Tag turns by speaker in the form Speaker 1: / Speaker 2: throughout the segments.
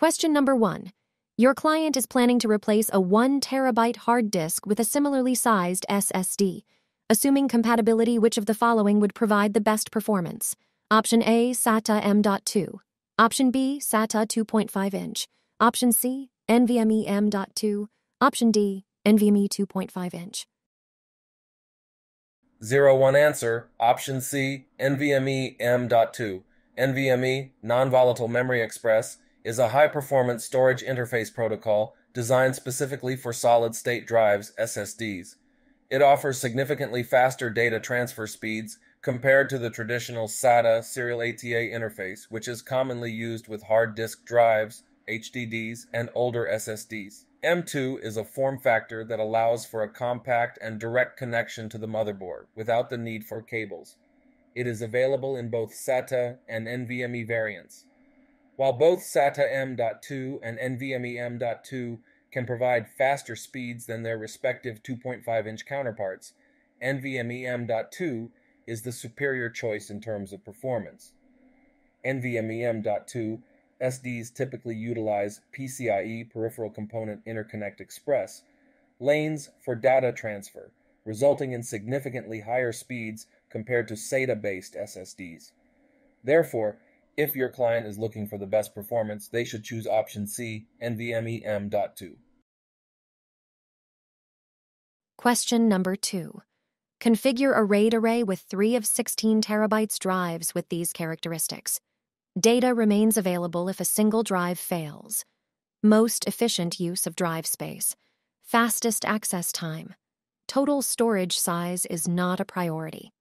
Speaker 1: Question number one. Your client is planning to replace a 1 terabyte hard disk with a similarly sized SSD. Assuming compatibility, which of the following would provide the best performance? Option A, SATA M.2. Option B, SATA 2.5 inch. Option C, NVMe M.2. Option D, NVMe 2.5 inch.
Speaker 2: Zero one answer. Option C, NVMe M.2. NVMe, Non-Volatile Memory Express, is a high-performance storage interface protocol designed specifically for solid-state drives, SSDs. It offers significantly faster data transfer speeds compared to the traditional SATA serial ATA interface, which is commonly used with hard disk drives, HDDs, and older SSDs. M2 is a form factor that allows for a compact and direct connection to the motherboard without the need for cables. It is available in both SATA and NVMe variants. While both SATA M.2 and NVMe M.2 can provide faster speeds than their respective 2.5 inch counterparts, NVMe M.2 is the superior choice in terms of performance. NVMe M.2 SDs typically utilize PCIe Peripheral Component Interconnect Express lanes for data transfer, resulting in significantly higher speeds compared to SATA based SSDs. Therefore, if your client is looking for the best performance, they should choose option C, NVMe M.2.
Speaker 1: Question number two. Configure a RAID array with 3 of 16 terabytes drives with these characteristics. Data remains available if a single drive fails. Most efficient use of drive space. Fastest access time. Total storage size is not a priority.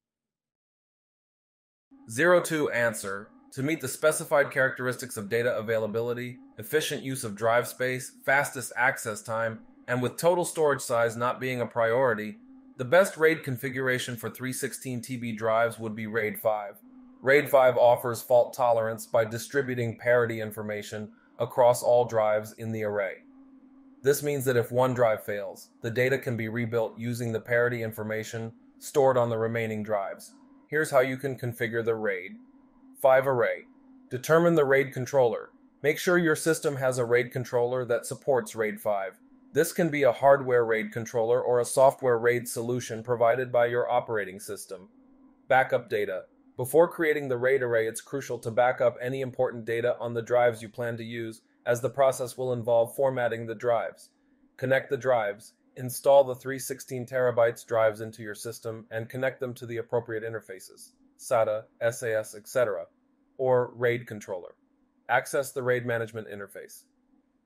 Speaker 2: 02 answer. To meet the specified characteristics of data availability, efficient use of drive space, fastest access time, and with total storage size not being a priority, the best RAID configuration for 316 TB drives would be RAID 5. RAID 5 offers fault tolerance by distributing parity information across all drives in the array. This means that if one drive fails, the data can be rebuilt using the parity information stored on the remaining drives. Here's how you can configure the RAID 5 array. Determine the RAID controller. Make sure your system has a RAID controller that supports RAID 5. This can be a hardware RAID controller or a software RAID solution provided by your operating system. Backup data. Before creating the RAID array, it's crucial to back up any important data on the drives you plan to use, as the process will involve formatting the drives. Connect the drives, install the 316 terabytes drives into your system, and connect them to the appropriate interfaces SATA, SAS, etc., or RAID controller. Access the RAID management interface.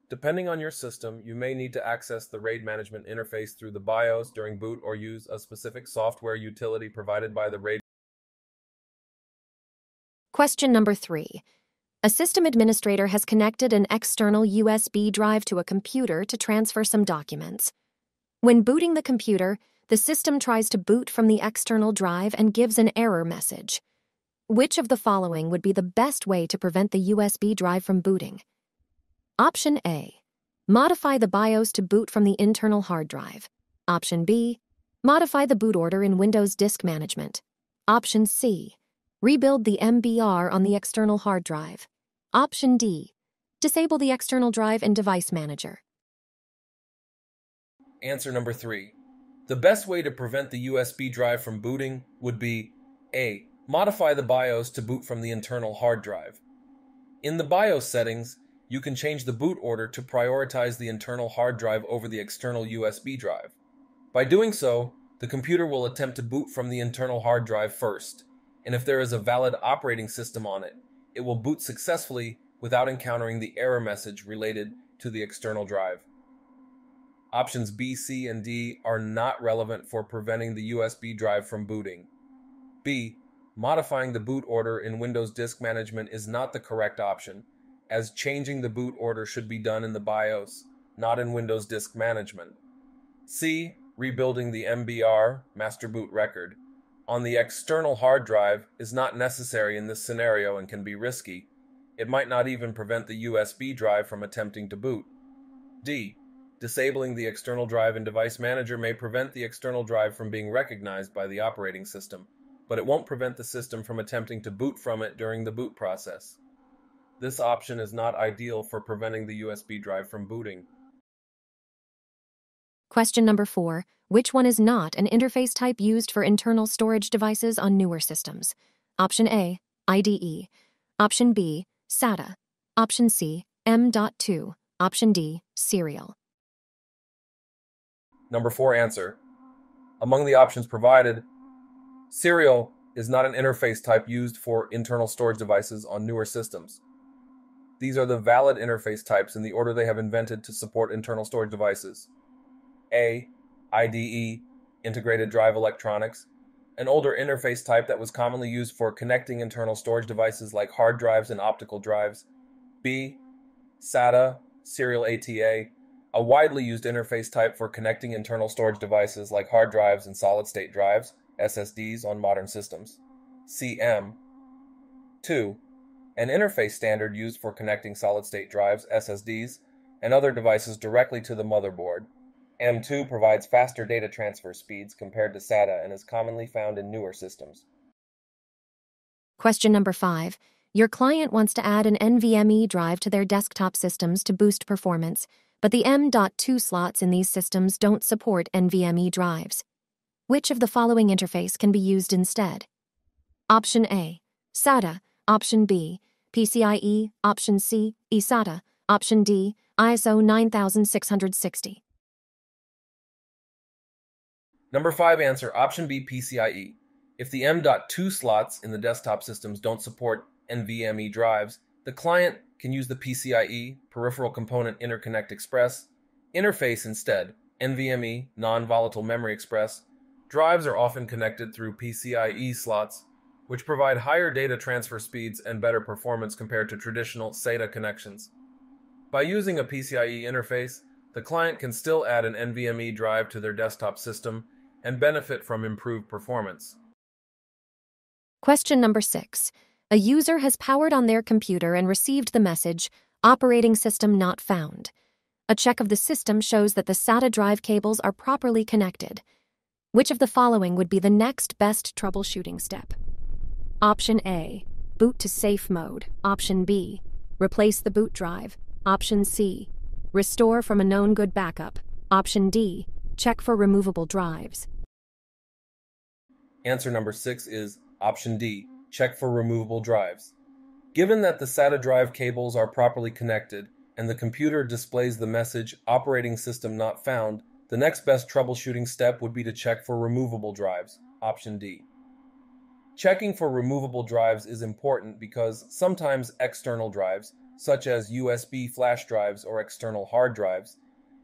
Speaker 2: Depending on your system, you may need to access the RAID management interface through the BIOS during boot or use a specific software utility provided by the RAID
Speaker 1: Question number three. A system administrator has connected an external USB drive to a computer to transfer some documents. When booting the computer, the system tries to boot from the external drive and gives an error message. Which of the following would be the best way to prevent the USB drive from booting? Option A. Modify the BIOS to boot from the internal hard drive. Option B. Modify the boot order in Windows Disk Management. Option C. Rebuild the MBR on the external hard drive. Option D. Disable the external drive in Device Manager.
Speaker 2: Answer number three. The best way to prevent the USB drive from booting would be A. Modify the BIOS to boot from the internal hard drive. In the BIOS settings, you can change the boot order to prioritize the internal hard drive over the external USB drive. By doing so, the computer will attempt to boot from the internal hard drive first and if there is a valid operating system on it, it will boot successfully without encountering the error message related to the external drive. Options B, C, and D are not relevant for preventing the USB drive from booting. B. Modifying the boot order in Windows Disk Management is not the correct option, as changing the boot order should be done in the BIOS, not in Windows Disk Management. C. Rebuilding the MBR, Master Boot Record, on the external hard drive is not necessary in this scenario and can be risky. It might not even prevent the USB drive from attempting to boot. D. Disabling the external drive in Device Manager may prevent the external drive from being recognized by the operating system, but it won't prevent the system from attempting to boot from it during the boot process. this option is not ideal for preventing the USB drive from booting.
Speaker 1: Question number four Which one is not an interface type used for internal storage devices on newer systems? Option A, IDE. Option B, SATA. Option C, M.2. Option D, serial.
Speaker 2: Number four answer. Among the options provided, serial is not an interface type used for internal storage devices on newer systems. These are the valid interface types in the order they have invented to support internal storage devices. A. IDE, Integrated Drive Electronics, an older interface type that was commonly used for connecting internal storage devices like hard drives and optical drives. B. SATA, Serial ATA, a widely used interface type for connecting internal storage devices like hard drives and solid state drives, SSDs, on modern systems. CM. 2. An interface standard used for connecting solid state drives, SSDs, and other devices directly to the motherboard. M2 provides faster data transfer speeds compared to SATA and is commonly found in newer systems.
Speaker 1: Question number five. Your client wants to add an NVMe drive to their desktop systems to boost performance, but the M.2 slots in these systems don't support NVMe drives. Which of the following interface can be used instead? Option A, SATA. Option B, PCIe. Option C, eSATA. Option D, ISO 9660.
Speaker 2: Number five answer option B PCIe. If the M.2 slots in the desktop systems don't support NVMe drives, the client can use the PCIe, Peripheral Component Interconnect Express, interface instead, NVMe, Non Volatile Memory Express. Drives are often connected through PCIe slots, which provide higher data transfer speeds and better performance compared to traditional SATA connections. By using a PCIe interface, the client can still add an NVMe drive to their desktop system and benefit from improved performance.
Speaker 1: Question number six. A user has powered on their computer and received the message, Operating System Not Found. A check of the system shows that the SATA drive cables are properly connected. Which of the following would be the next best troubleshooting step? Option A. Boot to safe mode. Option B. Replace the boot drive. Option C. Restore from a known good backup. Option D. Check for removable drives.
Speaker 2: Answer number six is option D check for removable drives. Given that the SATA drive cables are properly connected and the computer displays the message operating system not found, the next best troubleshooting step would be to check for removable drives, option D. Checking for removable drives is important because sometimes external drives, such as USB flash drives or external hard drives,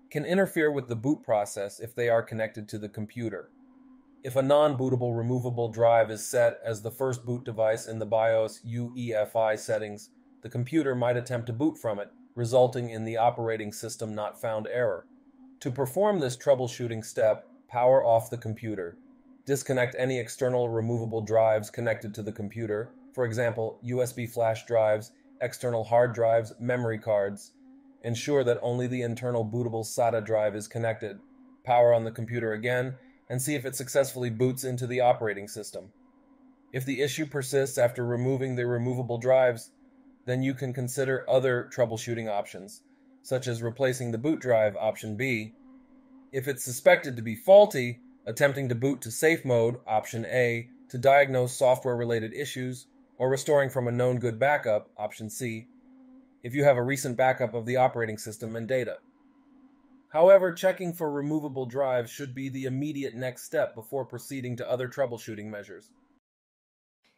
Speaker 2: can interfere with the boot process if they are connected to the computer. If a non-bootable removable drive is set as the first boot device in the BIOS UEFI settings, the computer might attempt to boot from it, resulting in the operating system not found error. To perform this troubleshooting step, power off the computer. Disconnect any external removable drives connected to the computer, for example, USB flash drives, external hard drives, memory cards. Ensure that only the internal bootable SATA drive is connected. Power on the computer again and see if it successfully boots into the operating system. If the issue persists after removing the removable drives, then you can consider other troubleshooting options, such as replacing the boot drive, option B. If it's suspected to be faulty, attempting to boot to safe mode, option A, to diagnose software related issues, or restoring from a known good backup, option C, if you have a recent backup of the operating system and data. However, checking for removable drives should be the immediate next step before proceeding to other troubleshooting measures.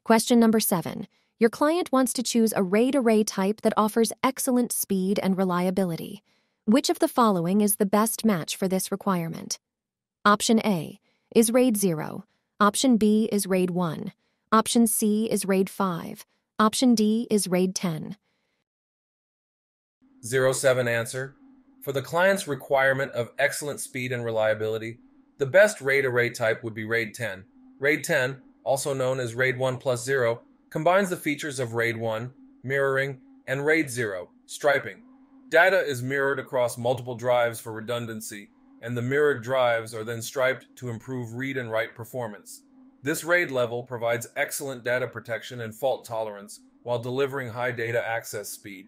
Speaker 1: Question number seven. Your client wants to choose a RAID array type that offers excellent speed and reliability. Which of the following is the best match for this requirement? Option A is RAID 0. Option B is RAID 1. Option C is RAID 5. Option D is RAID 10.
Speaker 2: 07 answer for the client's requirement of excellent speed and reliability, the best RAID array type would be RAID 10. RAID 10, also known as RAID 1 plus 0, combines the features of RAID 1, mirroring, and RAID 0, striping. Data is mirrored across multiple drives for redundancy, and the mirrored drives are then striped to improve read and write performance. This RAID level provides excellent data protection and fault tolerance, while delivering high data access speed.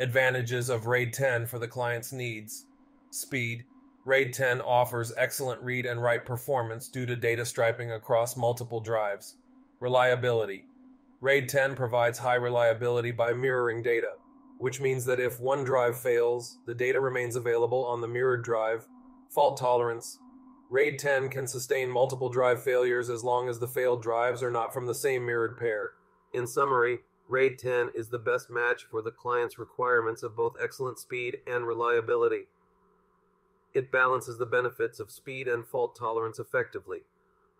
Speaker 2: Advantages of RAID 10 for the client's needs. Speed. RAID 10 offers excellent read and write performance due to data striping across multiple drives. Reliability. RAID 10 provides high reliability by mirroring data, which means that if one drive fails, the data remains available on the mirrored drive. Fault tolerance. RAID 10 can sustain multiple drive failures as long as the failed drives are not from the same mirrored pair. In summary, RAID 10 is the best match for the client's requirements of both excellent speed and reliability. It balances the benefits of speed and fault tolerance effectively,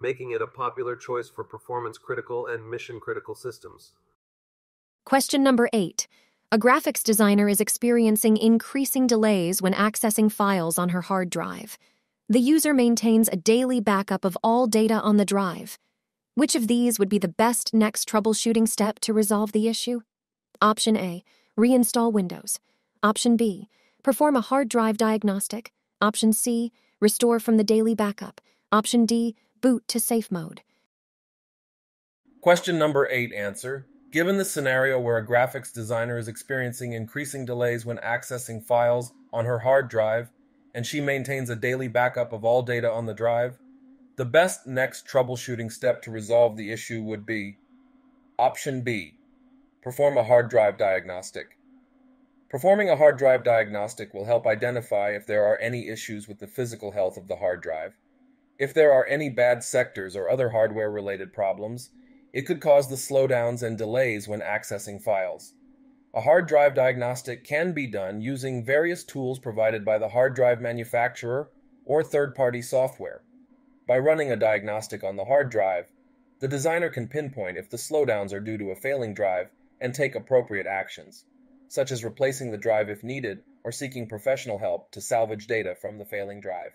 Speaker 2: making it a popular choice for performance critical and mission critical systems.
Speaker 1: Question number eight. A graphics designer is experiencing increasing delays when accessing files on her hard drive. The user maintains a daily backup of all data on the drive. Which of these would be the best next troubleshooting step to resolve the issue? Option A Reinstall Windows. Option B Perform a hard drive diagnostic. Option C Restore from the daily backup. Option D Boot to safe mode.
Speaker 2: Question number eight answer. Given the scenario where a graphics designer is experiencing increasing delays when accessing files on her hard drive, and she maintains a daily backup of all data on the drive, the best next troubleshooting step to resolve the issue would be Option B Perform a hard drive diagnostic. Performing a hard drive diagnostic will help identify if there are any issues with the physical health of the hard drive. If there are any bad sectors or other hardware related problems, it could cause the slowdowns and delays when accessing files. A hard drive diagnostic can be done using various tools provided by the hard drive manufacturer or third party software. By running a diagnostic on the hard drive, the designer can pinpoint if the slowdowns are due to a failing drive and take appropriate actions, such as replacing the drive if needed or seeking professional help to salvage data from the failing drive.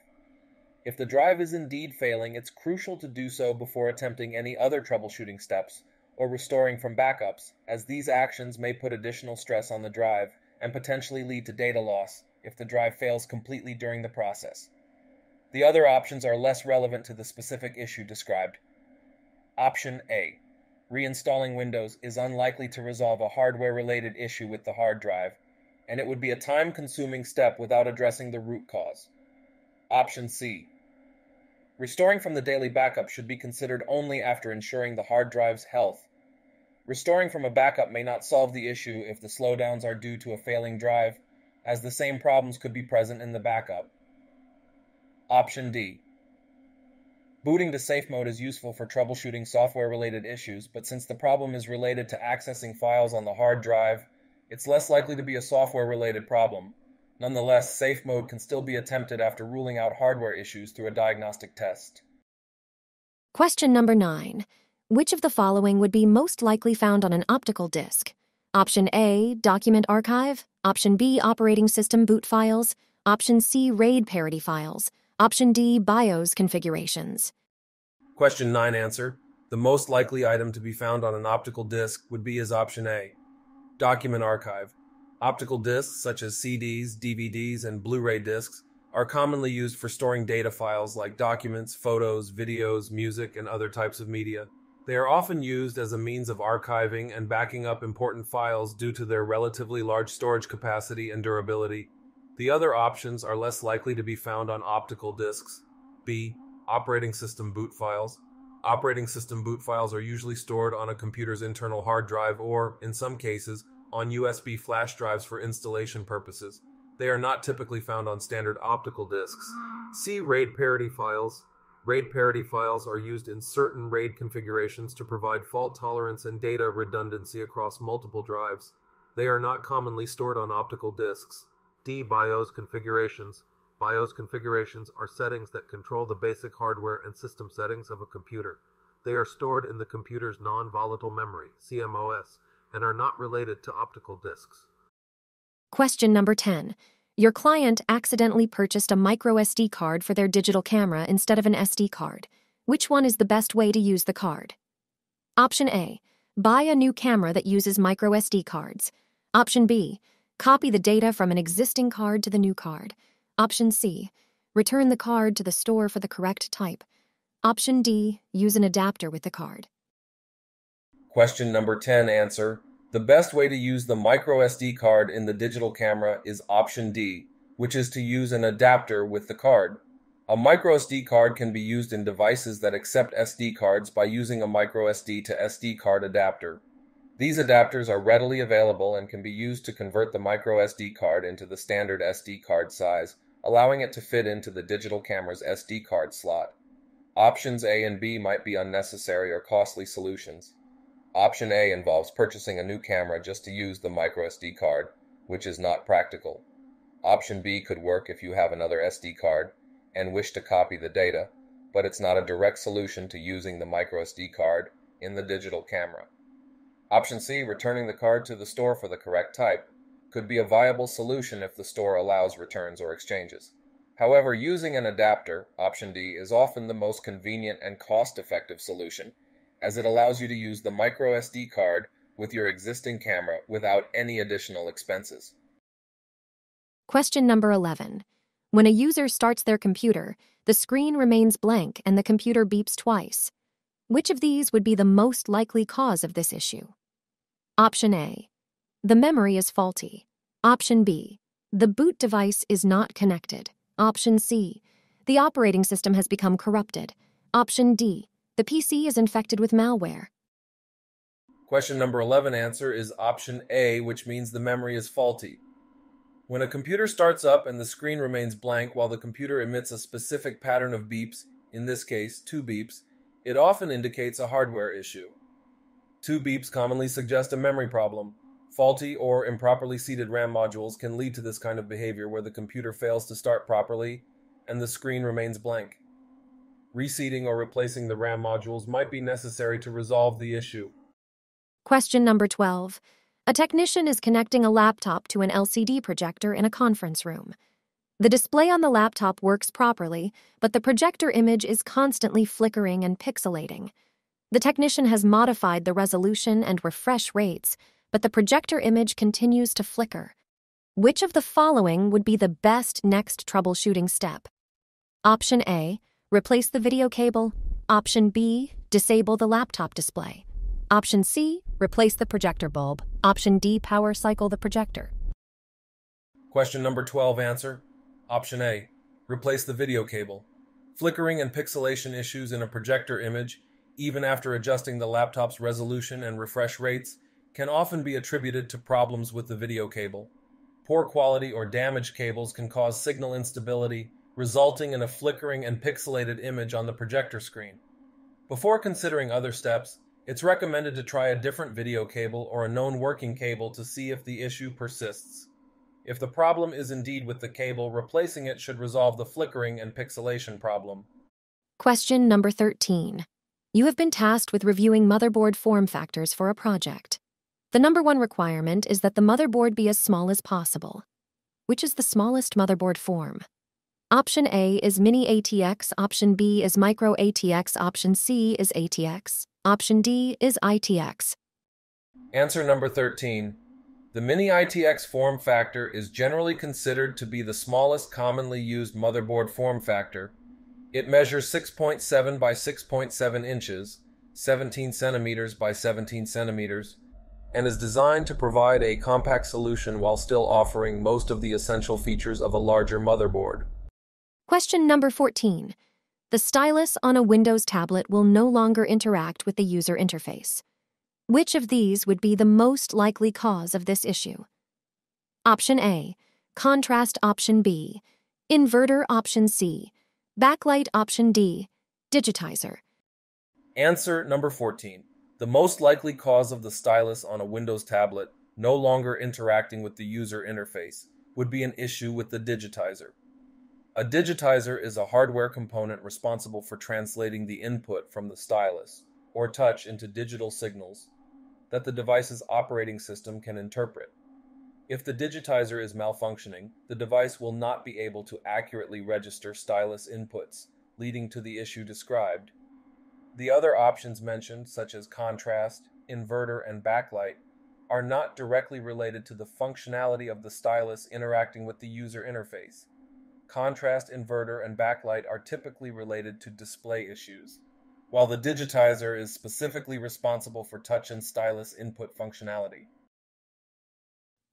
Speaker 2: If the drive is indeed failing, it's crucial to do so before attempting any other troubleshooting steps or restoring from backups, as these actions may put additional stress on the drive and potentially lead to data loss if the drive fails completely during the process. The other options are less relevant to the specific issue described. Option A Reinstalling Windows is unlikely to resolve a hardware related issue with the hard drive, and it would be a time consuming step without addressing the root cause. Option C Restoring from the daily backup should be considered only after ensuring the hard drive's health. Restoring from a backup may not solve the issue if the slowdowns are due to a failing drive, as the same problems could be present in the backup. Option D. Booting to safe mode is useful for troubleshooting software related issues, but since the problem is related to accessing files on the hard drive, it's less likely to be a software related problem. Nonetheless, safe mode can still be attempted after ruling out hardware issues through a diagnostic test.
Speaker 1: Question number nine. Which of the following would be most likely found on an optical disc? Option A, document archive. Option B, operating system boot files. Option C, RAID parity files. Option D, BIOS configurations.
Speaker 2: Question 9 answer. The most likely item to be found on an optical disc would be as option A, document archive. Optical discs, such as CDs, DVDs, and Blu ray discs, are commonly used for storing data files like documents, photos, videos, music, and other types of media. They are often used as a means of archiving and backing up important files due to their relatively large storage capacity and durability. The other options are less likely to be found on optical discs. B. Operating system boot files. Operating system boot files are usually stored on a computer's internal hard drive or, in some cases, on USB flash drives for installation purposes. They are not typically found on standard optical discs. See RAID parity files. RAID parity files are used in certain RAID configurations to provide fault tolerance and data redundancy across multiple drives. They are not commonly stored on optical discs. D. BIOS configurations. BIOS configurations are settings that control the basic hardware and system settings of a computer. They are stored in the computer's non volatile memory, CMOS, and are not related to optical discs.
Speaker 1: Question number 10. Your client accidentally purchased a micro SD card for their digital camera instead of an SD card. Which one is the best way to use the card? Option A. Buy a new camera that uses micro SD cards. Option B. Copy the data from an existing card to the new card. Option C. Return the card to the store for the correct type. Option D. Use an adapter with the card.
Speaker 2: Question number 10 answer. The best way to use the micro SD card in the digital camera is option D, which is to use an adapter with the card. A micro SD card can be used in devices that accept SD cards by using a micro SD to SD card adapter. These adapters are readily available and can be used to convert the micro SD card into the standard SD card size, allowing it to fit into the digital camera's SD card slot. Options A and B might be unnecessary or costly solutions. Option A involves purchasing a new camera just to use the microSD card, which is not practical. Option B could work if you have another SD card and wish to copy the data, but it's not a direct solution to using the microSD card in the digital camera. Option C, returning the card to the store for the correct type, could be a viable solution if the store allows returns or exchanges. However, using an adapter, option D, is often the most convenient and cost-effective solution as it allows you to use the micro SD card with your existing camera without any additional expenses.
Speaker 1: Question number 11. When a user starts their computer, the screen remains blank and the computer beeps twice. Which of these would be the most likely cause of this issue? Option A. The memory is faulty. Option B. The boot device is not connected. Option C. The operating system has become corrupted. Option D. The PC is infected with malware.
Speaker 2: Question number 11 answer is option A, which means the memory is faulty. When a computer starts up and the screen remains blank while the computer emits a specific pattern of beeps, in this case, two beeps, it often indicates a hardware issue. Two beeps commonly suggest a memory problem. Faulty or improperly seated RAM modules can lead to this kind of behavior where the computer fails to start properly and the screen remains blank. Reseating or replacing the RAM modules might be necessary to resolve the issue.
Speaker 1: Question number 12. A technician is connecting a laptop to an LCD projector in a conference room. The display on the laptop works properly, but the projector image is constantly flickering and pixelating. The technician has modified the resolution and refresh rates, but the projector image continues to flicker. Which of the following would be the best next troubleshooting step? Option A Replace the video cable. Option B, disable the laptop display. Option C, replace the projector bulb. Option D, power cycle the projector.
Speaker 2: Question number 12 answer. Option A, replace the video cable. Flickering and pixelation issues in a projector image, even after adjusting the laptop's resolution and refresh rates, can often be attributed to problems with the video cable. Poor quality or damaged cables can cause signal instability, resulting in a flickering and pixelated image on the projector screen. Before considering other steps, it's recommended to try a different video cable or a known working cable to see if the issue persists. If the problem is indeed with the cable, replacing it should resolve the flickering and pixelation problem.
Speaker 1: Question number 13. You have been tasked with reviewing motherboard form factors for a project. The number one requirement is that the motherboard be as small as possible. Which is the smallest motherboard form? Option A is Mini ATX, Option B is Micro ATX, Option C is ATX, Option D is ITX.
Speaker 2: Answer number 13. The Mini ITX form factor is generally considered to be the smallest commonly used motherboard form factor. It measures 6.7 by 6.7 inches, 17 centimeters by 17 centimeters, and is designed to provide a compact solution while still offering most of the essential features of a larger motherboard.
Speaker 1: Question number 14. The stylus on a Windows tablet will no longer interact with the user interface. Which of these would be the most likely cause of this issue? Option A, contrast option B, inverter option C, backlight option D, digitizer.
Speaker 2: Answer number 14. The most likely cause of the stylus on a Windows tablet no longer interacting with the user interface would be an issue with the digitizer. A digitizer is a hardware component responsible for translating the input from the stylus, or touch, into digital signals that the device's operating system can interpret. If the digitizer is malfunctioning, the device will not be able to accurately register stylus inputs, leading to the issue described. The other options mentioned, such as contrast, inverter, and backlight, are not directly related to the functionality of the stylus interacting with the user interface contrast inverter, and backlight are typically related to display issues, while the digitizer is specifically responsible for touch and stylus input functionality.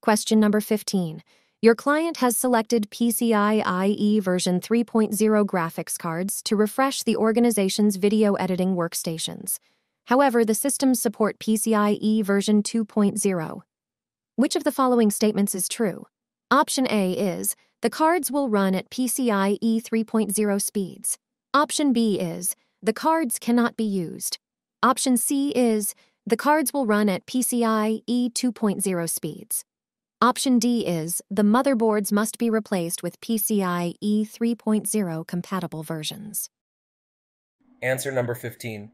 Speaker 1: Question number 15. Your client has selected PCI IE version 3.0 graphics cards to refresh the organization's video editing workstations. However, the systems support PCIe version 2.0. Which of the following statements is true? Option A is the cards will run at PCIe 3.0 speeds. Option B is the cards cannot be used. Option C is the cards will run at PCIe 2.0 speeds. Option D is the motherboards must be replaced with PCIe 3.0 compatible versions.
Speaker 2: Answer number 15.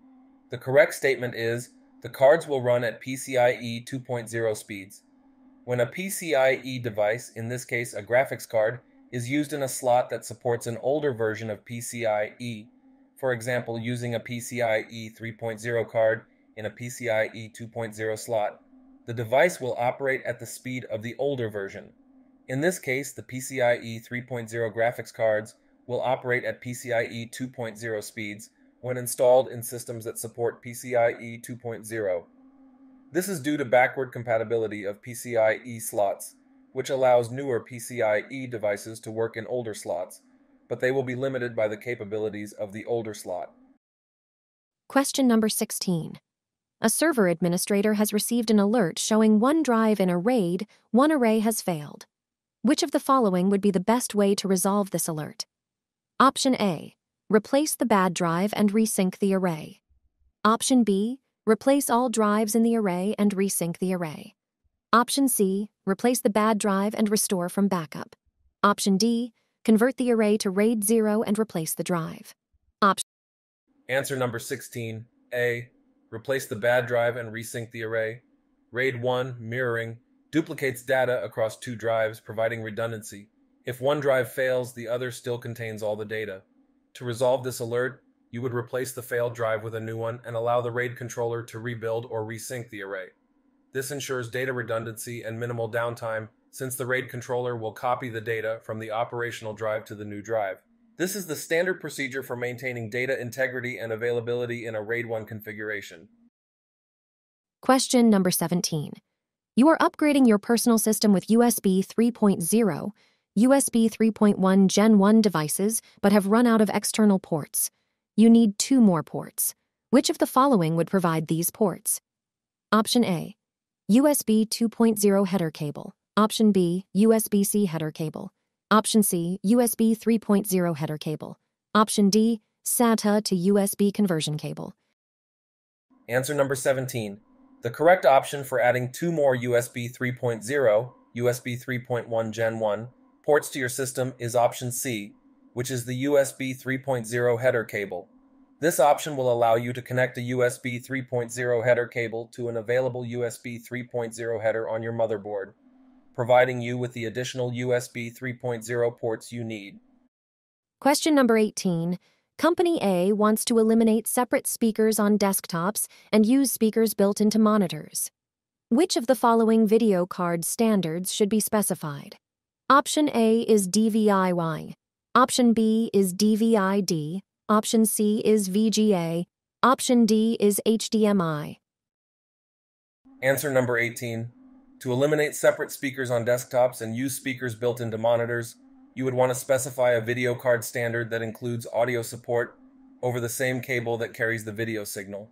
Speaker 2: The correct statement is the cards will run at PCIe 2.0 speeds. When a PCIe device, in this case a graphics card, is used in a slot that supports an older version of PCIe, for example, using a PCIe 3.0 card in a PCIe 2.0 slot, the device will operate at the speed of the older version. In this case, the PCIe 3.0 graphics cards will operate at PCIe 2.0 speeds when installed in systems that support PCIe 2.0. This is due to backward compatibility of PCIe slots, which allows newer PCIe devices to work in older slots, but they will be limited by the capabilities of the older slot.
Speaker 1: Question number 16. A server administrator has received an alert showing one drive in a RAID, one array has failed. Which of the following would be the best way to resolve this alert? Option A. Replace the bad drive and resync the array. Option B. Replace all drives in the array and resync the array. Option C. Replace the bad drive and restore from backup. Option D. Convert the array to RAID 0 and replace the drive. Option
Speaker 2: Answer number 16. A. Replace the bad drive and resync the array. RAID 1, mirroring, duplicates data across two drives, providing redundancy. If one drive fails, the other still contains all the data. To resolve this alert, you would replace the failed drive with a new one and allow the RAID controller to rebuild or resync the array. This ensures data redundancy and minimal downtime since the RAID controller will copy the data from the operational drive to the new drive. This is the standard procedure for maintaining data integrity and availability in a RAID 1 configuration.
Speaker 1: Question number 17. You are upgrading your personal system with USB 3.0, USB 3.1 Gen 1 devices, but have run out of external ports. You need two more ports. Which of the following would provide these ports? Option A USB 2.0 header cable. Option B USB C header cable. Option C, USB 3.0 header cable. Option D, SATA to USB conversion cable.
Speaker 2: Answer number 17. The correct option for adding two more USB 3.0, USB 3.1 Gen 1 ports to your system is option C, which is the USB 3.0 header cable. This option will allow you to connect a USB 3.0 header cable to an available USB 3.0 header on your motherboard providing you with the additional USB 3.0 ports you need.
Speaker 1: Question number 18. Company A wants to eliminate separate speakers on desktops and use speakers built into monitors. Which of the following video card standards should be specified? Option A is DVI-I. Option B is DVI-D. Option C is VGA. Option D is HDMI.
Speaker 2: Answer number 18. To eliminate separate speakers on desktops and use speakers built into monitors, you would want to specify a video card standard that includes audio support over the same cable that carries the video signal.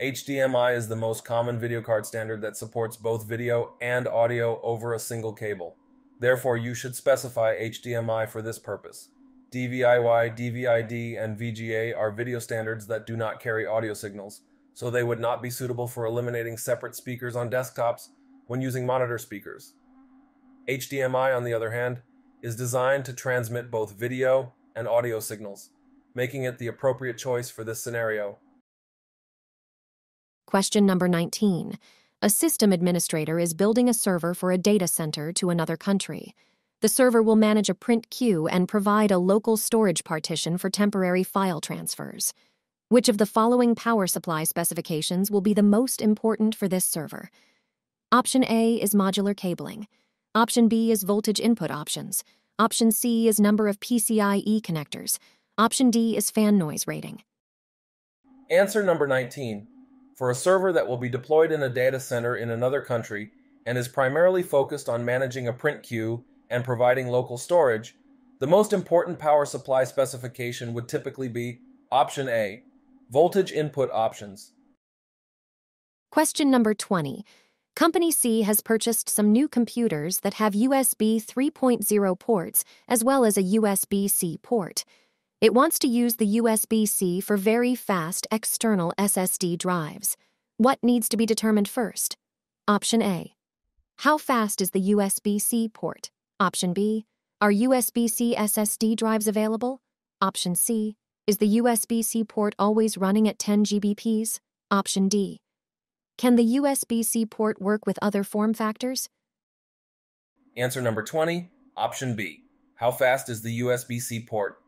Speaker 2: HDMI is the most common video card standard that supports both video and audio over a single cable. Therefore, you should specify HDMI for this purpose. DVI-I, DVI-D, and VGA are video standards that do not carry audio signals, so they would not be suitable for eliminating separate speakers on desktops when using monitor speakers. HDMI, on the other hand, is designed to transmit both video and audio signals, making it the appropriate choice for this scenario.
Speaker 1: Question number 19. A system administrator is building a server for a data center to another country. The server will manage a print queue and provide a local storage partition for temporary file transfers. Which of the following power supply specifications will be the most important for this server? Option A is modular cabling. Option B is voltage input options. Option C is number of PCIe connectors. Option D is fan noise rating.
Speaker 2: Answer number 19. For a server that will be deployed in a data center in another country and is primarily focused on managing a print queue and providing local storage, the most important power supply specification would typically be option A, voltage input options.
Speaker 1: Question number 20. Company C has purchased some new computers that have USB 3.0 ports as well as a USB C port. It wants to use the USB C for very fast external SSD drives. What needs to be determined first? Option A. How fast is the USB C port? Option B. Are USB C SSD drives available? Option C. Is the USB C port always running at 10 GBps? Option D. Can the USB C port work with other form factors?
Speaker 2: Answer number 20, option B. How fast is the USB C port?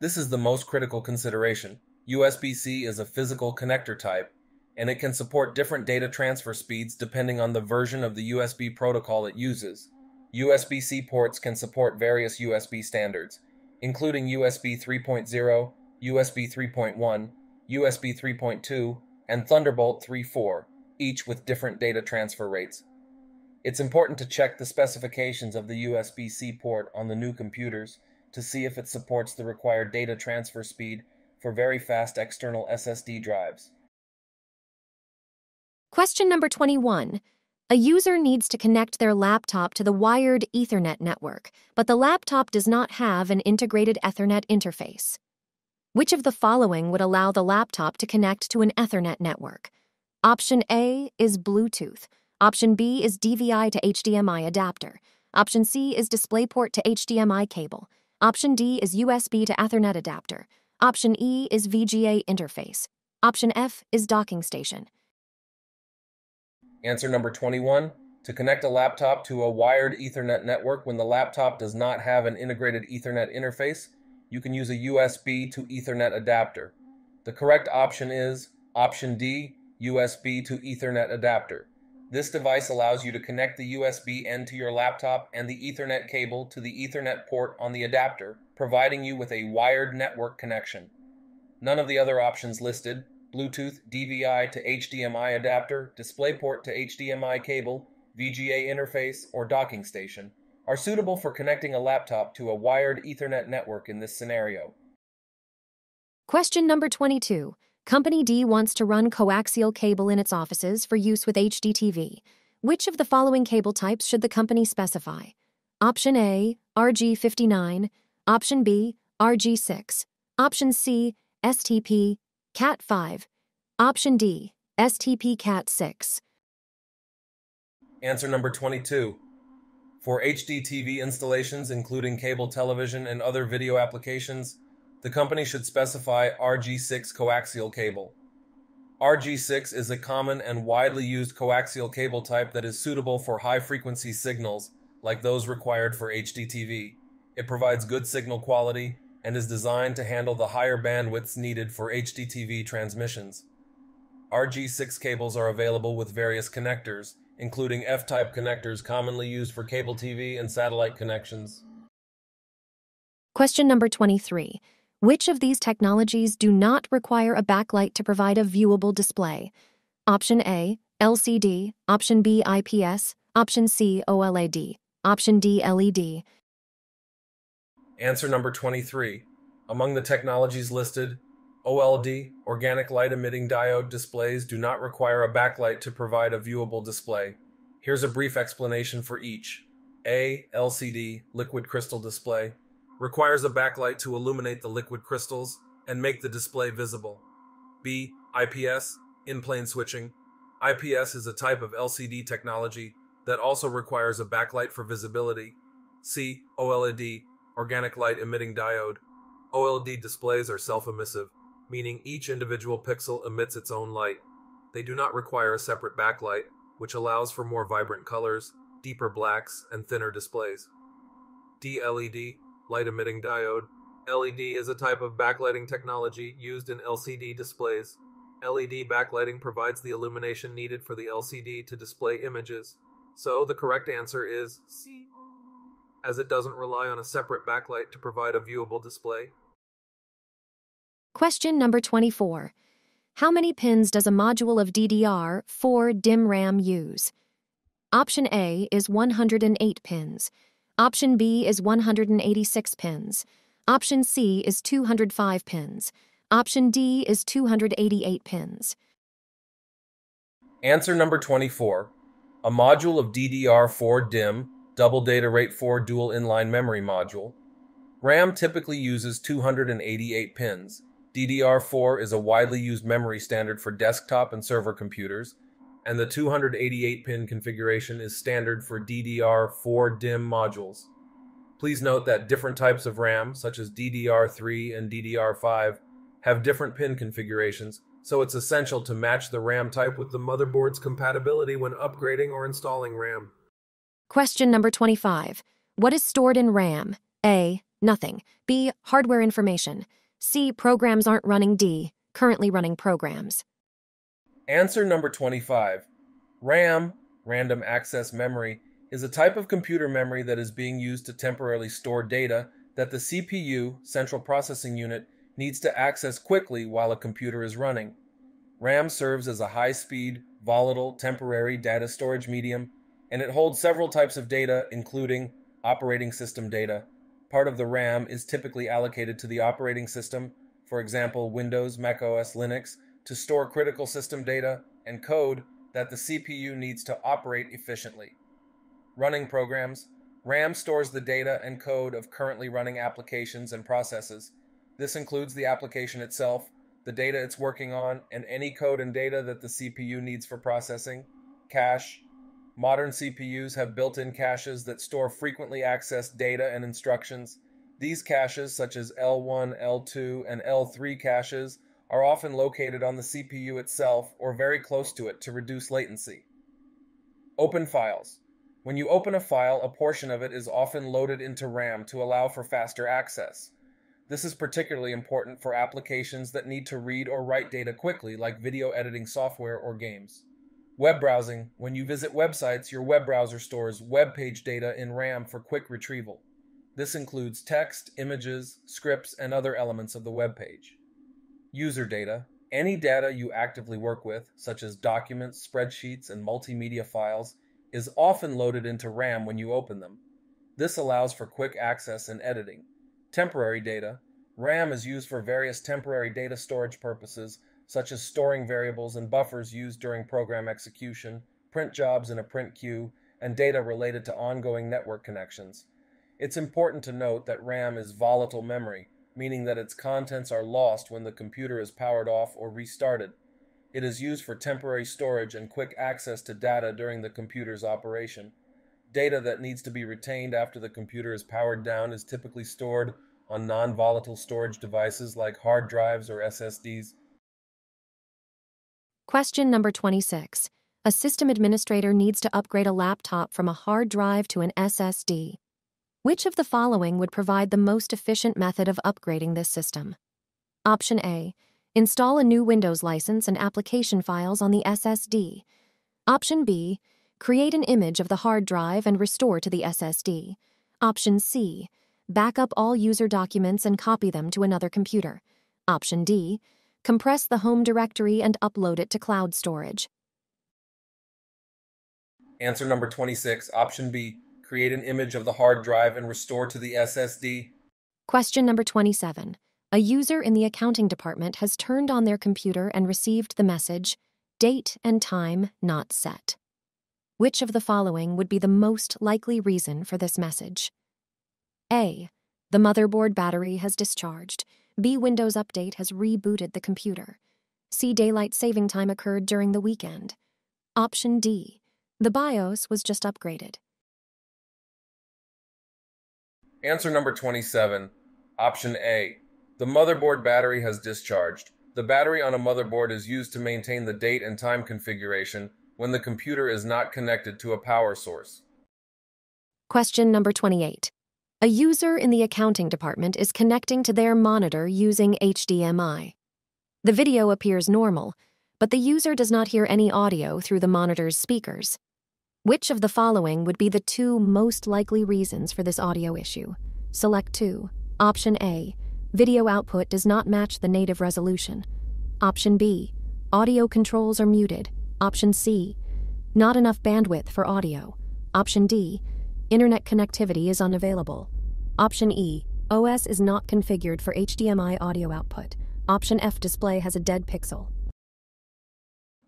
Speaker 2: This is the most critical consideration. USB C is a physical connector type, and it can support different data transfer speeds depending on the version of the USB protocol it uses. USB C ports can support various USB standards, including USB 3.0, USB 3.1, USB 3.2, and Thunderbolt 3.4 each with different data transfer rates. It's important to check the specifications of the USB C port on the new computers to see if it supports the required data transfer speed for very fast external SSD drives.
Speaker 1: Question number 21. A user needs to connect their laptop to the wired Ethernet network, but the laptop does not have an integrated Ethernet interface. Which of the following would allow the laptop to connect to an Ethernet network? Option A is Bluetooth. Option B is DVI to HDMI adapter. Option C is DisplayPort to HDMI cable. Option D is USB to Ethernet adapter. Option E is VGA interface. Option F is docking station.
Speaker 2: Answer number 21. To connect a laptop to a wired Ethernet network when the laptop does not have an integrated Ethernet interface, you can use a USB to Ethernet adapter. The correct option is option D, USB to Ethernet adapter. This device allows you to connect the USB end to your laptop and the Ethernet cable to the Ethernet port on the adapter, providing you with a wired network connection. None of the other options listed Bluetooth, DVI to HDMI adapter, DisplayPort to HDMI cable, VGA interface, or docking station are suitable for connecting a laptop to a wired Ethernet network in this scenario.
Speaker 1: Question number 22. Company D wants to run coaxial cable in its offices for use with HDTV. Which of the following cable types should the company specify? Option A, RG59. Option B, RG6. Option C, STP, CAT5. Option D, STP CAT6.
Speaker 2: Answer number 22. For HDTV installations, including cable television and other video applications, the company should specify RG6 coaxial cable. RG6 is a common and widely used coaxial cable type that is suitable for high frequency signals, like those required for HDTV. It provides good signal quality and is designed to handle the higher bandwidths needed for HDTV transmissions. RG6 cables are available with various connectors, including F type connectors commonly used for cable TV and satellite connections.
Speaker 1: Question number 23. Which of these technologies do not require a backlight to provide a viewable display? Option A, LCD, Option B, IPS, Option C, OLED, Option D, LED.
Speaker 2: Answer number 23. Among the technologies listed, OLED, organic light emitting diode displays do not require a backlight to provide a viewable display. Here's a brief explanation for each. A, LCD, liquid crystal display requires a backlight to illuminate the liquid crystals and make the display visible. B. IPS, in-plane switching. IPS is a type of LCD technology that also requires a backlight for visibility. C. OLED, organic light emitting diode. OLED displays are self-emissive, meaning each individual pixel emits its own light. They do not require a separate backlight, which allows for more vibrant colors, deeper blacks, and thinner displays. DLED, light emitting diode. LED is a type of backlighting technology used in LCD displays. LED backlighting provides the illumination needed for the LCD to display images. So the correct answer is C, as it doesn't rely on a separate backlight to provide a viewable display.
Speaker 1: Question number 24. How many pins does a module of DDR4 DIMM RAM use? Option A is 108 pins. Option B is 186 pins. Option C is 205 pins. Option D is 288 pins.
Speaker 2: Answer number 24. A module of DDR4 DIMM, double data rate 4 dual inline memory module. RAM typically uses 288 pins. DDR4 is a widely used memory standard for desktop and server computers, and the 288 pin configuration is standard for DDR4 DIMM modules. Please note that different types of RAM, such as DDR3 and DDR5, have different pin configurations, so it's essential to match the RAM type with the motherboard's compatibility when upgrading or installing RAM.
Speaker 1: Question number 25. What is stored in RAM? A. Nothing. B. Hardware information. C. Programs aren't running. D. Currently running programs.
Speaker 2: Answer number 25. RAM, random access memory, is a type of computer memory that is being used to temporarily store data that the CPU, central processing unit, needs to access quickly while a computer is running. RAM serves as a high speed, volatile, temporary data storage medium, and it holds several types of data, including operating system data. Part of the RAM is typically allocated to the operating system, for example, Windows, Mac OS, Linux, to store critical system data and code that the CPU needs to operate efficiently. Running programs, RAM stores the data and code of currently running applications and processes. This includes the application itself, the data it's working on, and any code and data that the CPU needs for processing. Cache. Modern CPUs have built in caches that store frequently accessed data and instructions. These caches, such as L1, L2, and L3 caches, are often located on the CPU itself or very close to it to reduce latency. Open files. When you open a file, a portion of it is often loaded into RAM to allow for faster access. This is particularly important for applications that need to read or write data quickly, like video editing software or games. Web browsing. When you visit websites, your web browser stores web page data in RAM for quick retrieval. This includes text, images, scripts, and other elements of the web page. User data. Any data you actively work with, such as documents, spreadsheets, and multimedia files, is often loaded into RAM when you open them. This allows for quick access and editing. Temporary data. RAM is used for various temporary data storage purposes, such as storing variables and buffers used during program execution, print jobs in a print queue, and data related to ongoing network connections. It's important to note that RAM is volatile memory, meaning that its contents are lost when the computer is powered off or restarted. It is used for temporary storage and quick access to data during the computer's operation. Data that needs to be retained after the computer is powered down is typically stored on non volatile storage devices like hard drives or SSDs.
Speaker 1: Question number 26. A system administrator needs to upgrade a laptop from a hard drive to an SSD. Which of the following would provide the most efficient method of upgrading this system? Option A. Install a new Windows license and application files on the SSD. Option B. Create an image of the hard drive and restore to the SSD. Option C. Backup all user documents and copy them to another computer. Option D. Compress the home directory and upload it to cloud storage.
Speaker 2: Answer number 26, option B create an image of the hard drive and restore to the SSD.
Speaker 1: Question number 27. A user in the accounting department has turned on their computer and received the message, Date and time not set. Which of the following would be the most likely reason for this message? A. The motherboard battery has discharged. B. Windows Update has rebooted the computer. C. Daylight saving time occurred during the weekend. Option D. The BIOS was just upgraded.
Speaker 2: Answer number 27. Option A. The motherboard battery has discharged. The battery on a motherboard is used to maintain the date and time configuration when the computer is not connected to a power source.
Speaker 1: Question number 28. A user in the accounting department is connecting to their monitor using HDMI. The video appears normal, but the user does not hear any audio through the monitor's speakers. Which of the following would be the two most likely reasons for this audio issue? Select 2. Option A. Video output does not match the native resolution. Option B. Audio controls are muted. Option C. Not enough bandwidth for audio. Option D. Internet connectivity is unavailable. Option E. OS is not configured for HDMI audio output. Option F. Display has a dead pixel.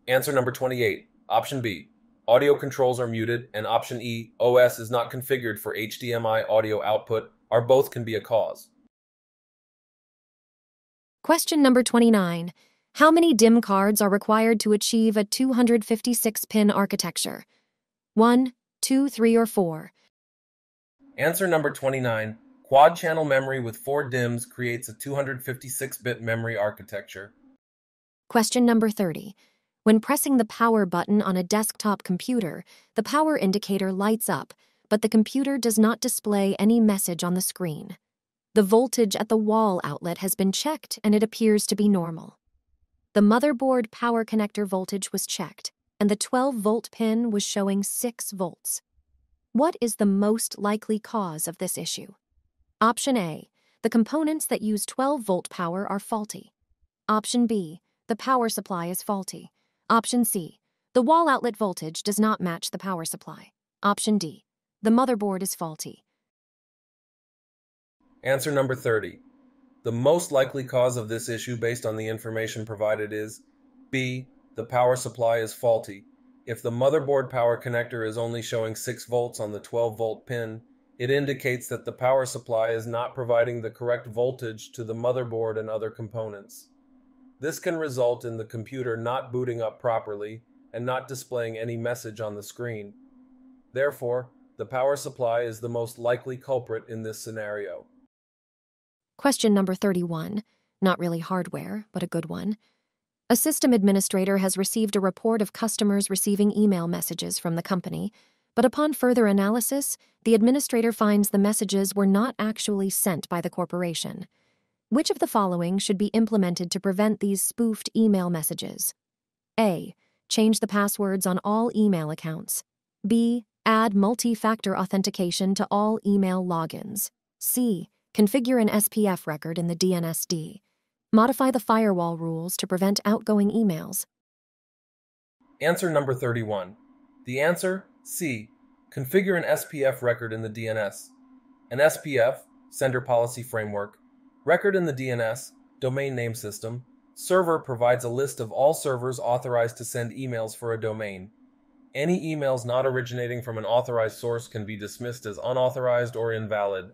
Speaker 2: Answer number 28. Option B. Audio controls are muted, and option E. OS is not configured for HDMI audio output are both can be a cause.
Speaker 1: Question number 29. How many DIMM cards are required to achieve a 256 pin architecture? 1, 2, 3, or 4?
Speaker 2: Answer number 29. Quad channel memory with four DIMMs creates a 256 bit memory architecture.
Speaker 1: Question number 30. When pressing the power button on a desktop computer, the power indicator lights up, but the computer does not display any message on the screen. The voltage at the wall outlet has been checked and it appears to be normal. The motherboard power connector voltage was checked, and the 12 volt pin was showing 6 volts. What is the most likely cause of this issue? Option A. The components that use 12 volt power are faulty. Option B. The power supply is faulty. Option C. The wall outlet voltage does not match the power supply. Option D. The motherboard is faulty.
Speaker 2: Answer number 30. The most likely cause of this issue based on the information provided is B. The power supply is faulty. If the motherboard power connector is only showing 6 volts on the 12 volt pin, it indicates that the power supply is not providing the correct voltage to the motherboard and other components. This can result in the computer not booting up properly and not displaying any message on the screen. Therefore, the power supply is the most likely culprit in this scenario.
Speaker 1: Question number 31. Not really hardware, but a good one. A system administrator has received a report of customers receiving email messages from the company, but upon further analysis, the administrator finds the messages were not actually sent by the corporation. Which of the following should be implemented to prevent these spoofed email messages? A. Change the passwords on all email accounts. B. Add multi factor authentication to all email logins. C. Configure an SPF record in the DNSD. Modify the firewall rules to prevent outgoing emails.
Speaker 2: Answer number 31. The answer C. Configure an SPF record in the DNS. An SPF, Sender Policy Framework, Record in the DNS, domain name system, server provides a list of all servers authorized to send emails for a domain. Any emails not originating from an authorized source can be dismissed as unauthorized or invalid.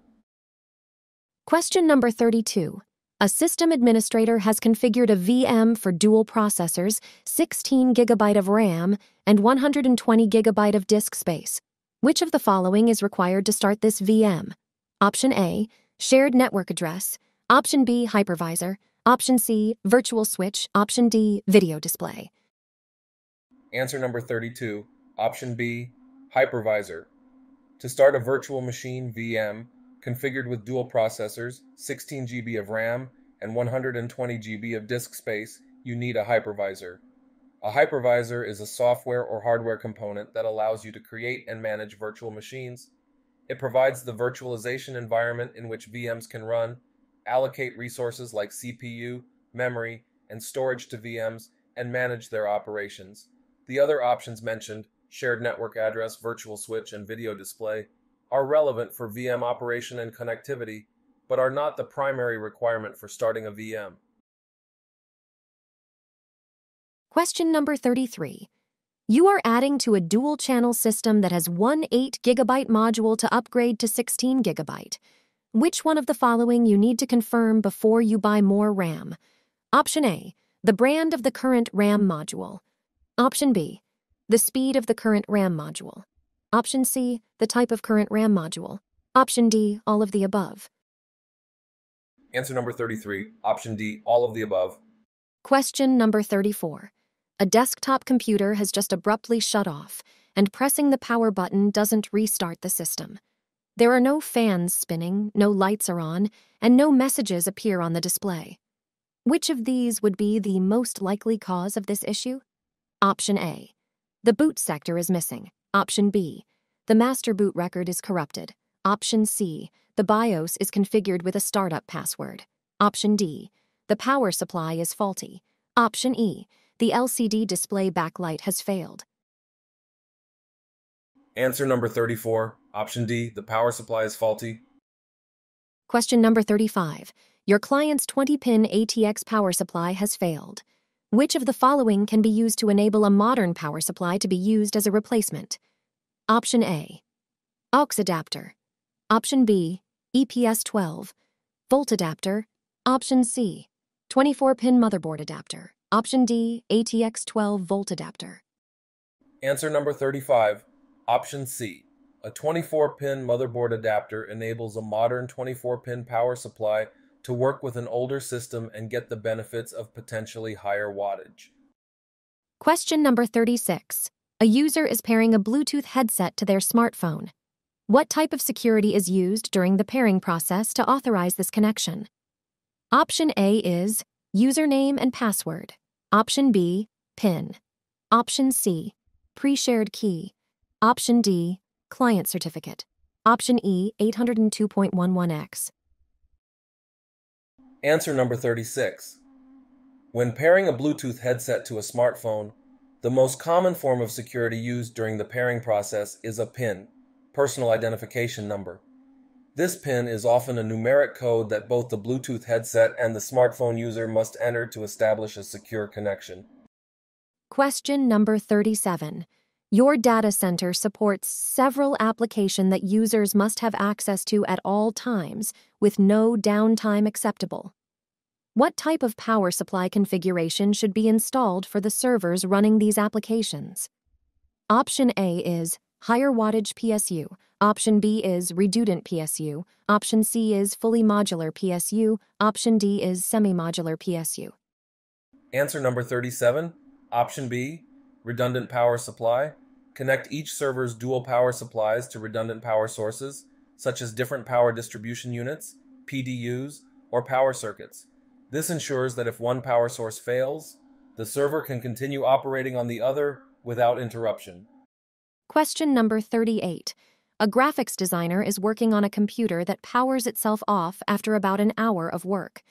Speaker 1: Question number 32. A system administrator has configured a VM for dual processors, 16 GB of RAM, and 120 GB of disk space. Which of the following is required to start this VM? Option A, shared network address. Option B, hypervisor. Option C, virtual switch. Option D, video display.
Speaker 2: Answer number 32. Option B, hypervisor. To start a virtual machine VM configured with dual processors, 16 GB of RAM, and 120 GB of disk space, you need a hypervisor. A hypervisor is a software or hardware component that allows you to create and manage virtual machines. It provides the virtualization environment in which VMs can run allocate resources like CPU, memory, and storage to VMs, and manage their operations. The other options mentioned, shared network address, virtual switch, and video display, are relevant for VM operation and connectivity, but are not the primary requirement for starting a VM.
Speaker 1: Question number 33. You are adding to a dual channel system that has one 8 gigabyte module to upgrade to 16 gigabyte. Which one of the following you need to confirm before you buy more RAM? Option A, the brand of the current RAM module. Option B, the speed of the current RAM module. Option C, the type of current RAM module. Option D, all of the above.
Speaker 2: Answer number 33, option D, all of the above.
Speaker 1: Question number 34. A desktop computer has just abruptly shut off, and pressing the power button doesn't restart the system. There are no fans spinning, no lights are on, and no messages appear on the display. Which of these would be the most likely cause of this issue? Option A. The boot sector is missing. Option B. The master boot record is corrupted. Option C. The BIOS is configured with a startup password. Option D. The power supply is faulty. Option E. The LCD display backlight has failed.
Speaker 2: Answer number 34. Option D. The power supply is faulty.
Speaker 1: Question number 35. Your client's 20 pin ATX power supply has failed. Which of the following can be used to enable a modern power supply to be used as a replacement? Option A. Aux adapter. Option B. EPS 12. Volt adapter. Option C. 24 pin motherboard adapter. Option D. ATX 12 volt adapter.
Speaker 2: Answer number 35. Option C. A 24 pin motherboard adapter enables a modern 24 pin power supply to work with an older system and get the benefits of potentially higher wattage.
Speaker 1: Question number 36. A user is pairing a Bluetooth headset to their smartphone. What type of security is used during the pairing process to authorize this connection? Option A is username and password. Option B, PIN. Option C, pre shared key. Option D, client certificate. Option E, 802.11x.
Speaker 2: Answer number 36. When pairing a Bluetooth headset to a smartphone, the most common form of security used during the pairing process is a PIN, personal identification number. This PIN is often a numeric code that both the Bluetooth headset and the smartphone user must enter to establish a secure connection.
Speaker 1: Question number 37. Your data center supports several applications that users must have access to at all times with no downtime acceptable. What type of power supply configuration should be installed for the servers running these applications? Option A is higher wattage PSU. Option B is redundant PSU. Option C is fully modular PSU. Option D is semi modular PSU.
Speaker 2: Answer number 37. Option B, redundant power supply. Connect each server's dual power supplies to redundant power sources, such as different power distribution units, PDUs, or power circuits. This ensures that if one power source fails, the server can continue operating on the other without interruption.
Speaker 1: Question number 38. A graphics designer is working on a computer that powers itself off after about an hour of work.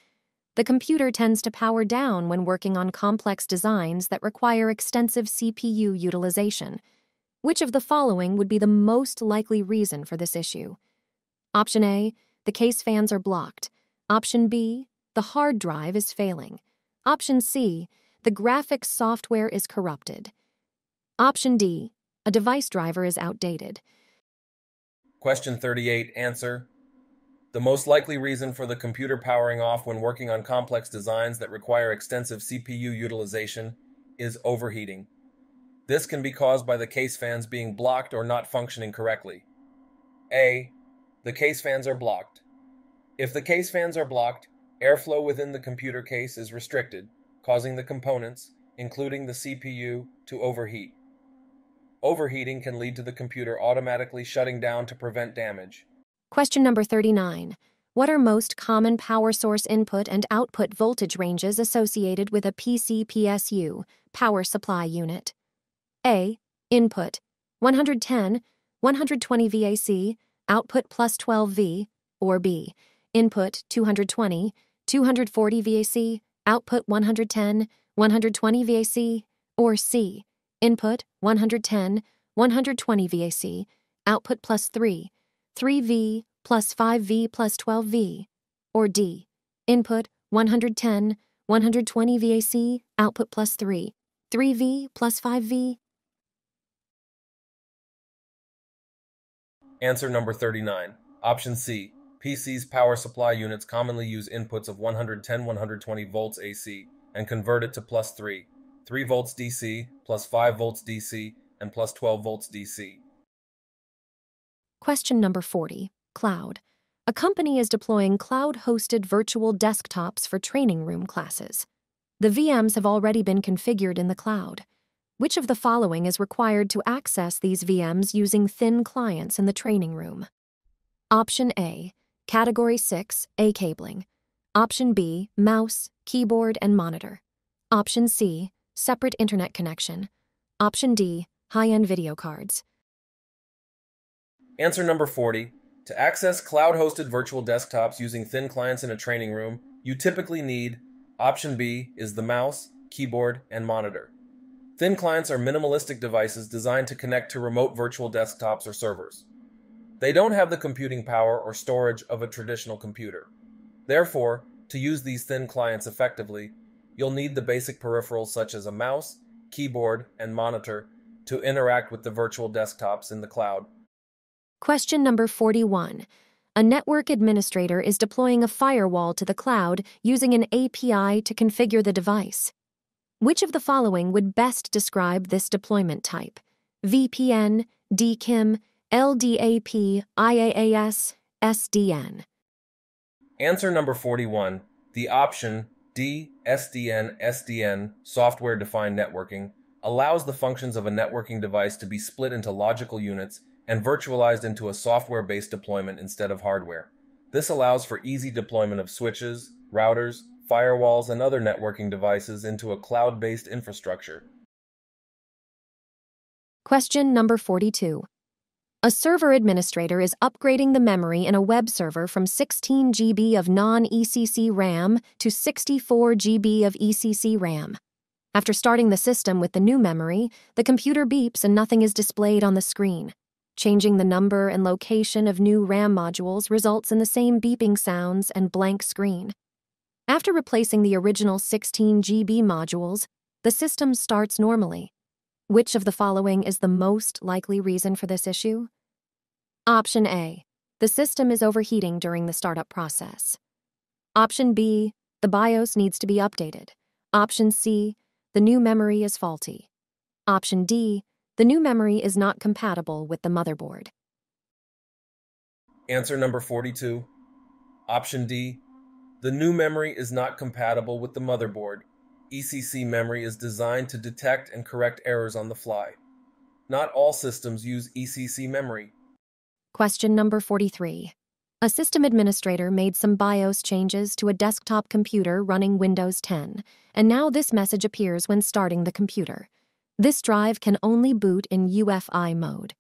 Speaker 1: The computer tends to power down when working on complex designs that require extensive CPU utilization. Which of the following would be the most likely reason for this issue? Option A, the case fans are blocked. Option B, the hard drive is failing. Option C, the graphics software is corrupted. Option D, a device driver is outdated.
Speaker 2: Question 38 Answer The most likely reason for the computer powering off when working on complex designs that require extensive CPU utilization is overheating. This can be caused by the case fans being blocked or not functioning correctly. A. The case fans are blocked. If the case fans are blocked, airflow within the computer case is restricted, causing the components, including the CPU, to overheat. Overheating can lead to the computer automatically shutting down to prevent damage.
Speaker 1: Question number 39. What are most common power source input and output voltage ranges associated with a PC PSU, power supply unit? A. Input 110, 120 VAC, output plus 12 V, or B. Input 220, 240 VAC, output 110, 120 VAC, or C. Input 110, 120 VAC, output plus 3, 3V plus 5V plus 12V, or D. Input 110, 120 VAC, output plus 3, 3V plus 5V,
Speaker 2: Answer number 39. Option C. PC's power supply units commonly use inputs of 110 120 volts AC and convert it to plus 3, 3 volts DC, plus 5 volts DC, and plus 12 volts DC.
Speaker 1: Question number 40 Cloud. A company is deploying cloud hosted virtual desktops for training room classes. The VMs have already been configured in the cloud. Which of the following is required to access these VMs using thin clients in the training room? Option A, Category 6, A cabling. Option B, mouse, keyboard, and monitor. Option C, separate internet connection. Option D, high end video cards.
Speaker 2: Answer number 40. To access cloud hosted virtual desktops using thin clients in a training room, you typically need option B is the mouse, keyboard, and monitor. Thin clients are minimalistic devices designed to connect to remote virtual desktops or servers. They don't have the computing power or storage of a traditional computer. Therefore, to use these thin clients effectively, you'll need the basic peripherals such as a mouse, keyboard, and monitor to interact with the virtual desktops in the cloud.
Speaker 1: Question number 41. A network administrator is deploying a firewall to the cloud using an API to configure the device. Which of the following would best describe this deployment type? VPN, DKIM, LDAP, IaaS, SDN.
Speaker 2: Answer number 41. The option D, SDN, SDN, software defined networking, allows the functions of a networking device to be split into logical units and virtualized into a software based deployment instead of hardware. This allows for easy deployment of switches, routers, firewalls, and other networking devices into a cloud based infrastructure.
Speaker 1: Question number 42. A server administrator is upgrading the memory in a web server from 16 GB of non ECC RAM to 64 GB of ECC RAM. After starting the system with the new memory, the computer beeps and nothing is displayed on the screen. Changing the number and location of new RAM modules results in the same beeping sounds and blank screen. After replacing the original 16 GB modules, the system starts normally. Which of the following is the most likely reason for this issue? Option A. The system is overheating during the startup process. Option B. The BIOS needs to be updated. Option C. The new memory is faulty. Option D. The new memory is not compatible with the motherboard.
Speaker 2: Answer number 42. Option D. The new memory is not compatible with the motherboard. ECC memory is designed to detect and correct errors on the fly. Not all systems use ECC memory.
Speaker 1: Question number 43. A system administrator made some BIOS changes to a desktop computer running Windows 10, and now this message appears when starting the computer. This drive can only boot in UEFI mode.